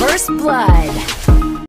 First blood.